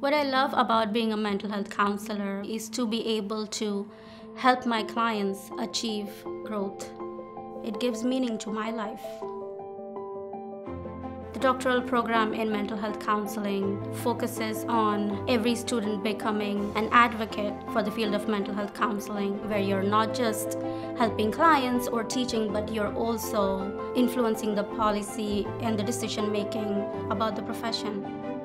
What I love about being a mental health counselor is to be able to help my clients achieve growth. It gives meaning to my life. The doctoral program in mental health counseling focuses on every student becoming an advocate for the field of mental health counseling, where you're not just helping clients or teaching, but you're also influencing the policy and the decision making about the profession.